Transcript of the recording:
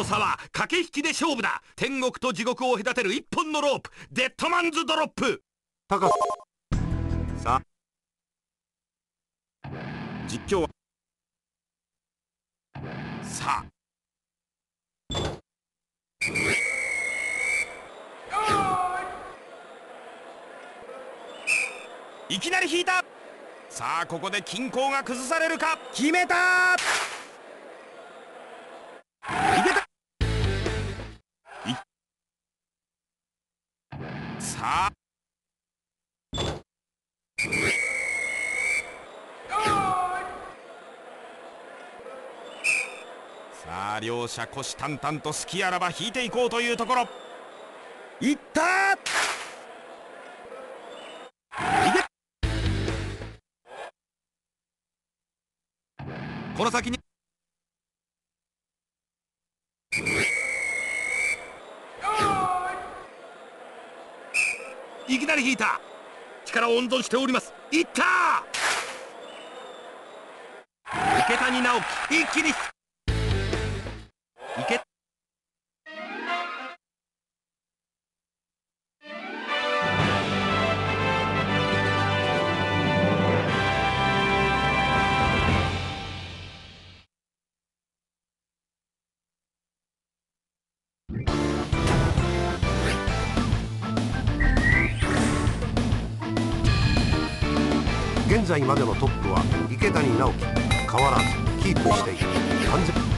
の差は駆け引きで勝負だ。天国と地獄を隔てる一本のロープ。 Dead Man's Drop。高さ実況は。さあ。いきなり引いた。さあここで均衡が崩されるか。決めたさあ。さあ両者虎視眈々と隙あらば引いていこうというところ。いったこの先に。いきなり引いた。力を温存しております。いった池谷直樹一気に池現在までのトップは池谷直樹。変わらずキープしている。完全